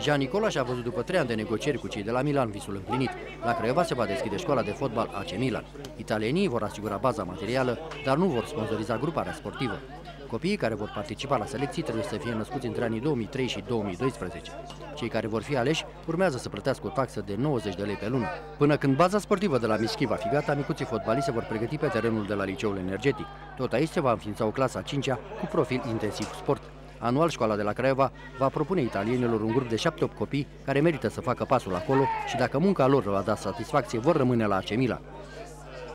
Jean Nicolaș și-a văzut după trei ani de negocieri cu cei de la Milan visul împlinit. La Craiova se va deschide școala de fotbal AC Milan. Italienii vor asigura baza materială, dar nu vor sponsoriza gruparea sportivă. Copiii care vor participa la selecții trebuie să fie născuți între anii 2003 și 2012. Cei care vor fi aleși urmează să plătească o taxă de 90 de lei pe lună. Până când baza sportivă de la Mischi va fi gata, micuții fotbaliști se vor pregăti pe terenul de la Liceul Energetic. Tot aici se va înființa o clasă a 5-a cu profil intensiv sport. Anual, școala de la Craiova va propune italienilor un grup de 7-8 copii care merită să facă pasul acolo și dacă munca lor va da satisfacție, vor rămâne la AC Milan.